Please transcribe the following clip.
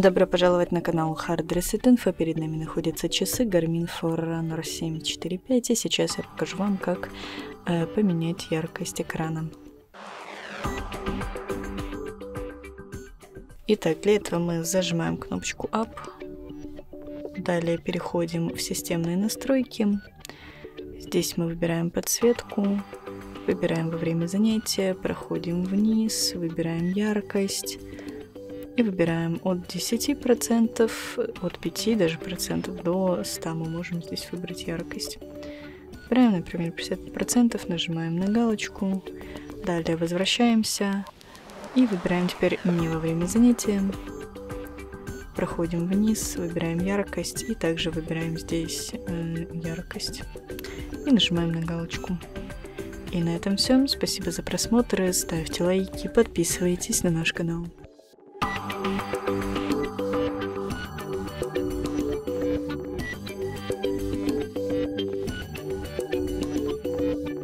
Добро пожаловать на канал Hard Reset Info. Перед нами находятся часы Garmin Forerunner 745. И сейчас я покажу вам, как э, поменять яркость экрана. Итак, для этого мы зажимаем кнопочку Up. Далее переходим в системные настройки. Здесь мы выбираем подсветку, выбираем во время занятия, проходим вниз, выбираем яркость и выбираем от 10%, от 5 даже процентов до 100 мы можем здесь выбрать яркость. Выбираем, например, 50%, нажимаем на галочку, далее возвращаемся и выбираем теперь не во время занятия. Проходим вниз, выбираем яркость и также выбираем здесь э, яркость. И нажимаем на галочку. И на этом все. Спасибо за просмотр. Ставьте лайки, подписывайтесь на наш канал.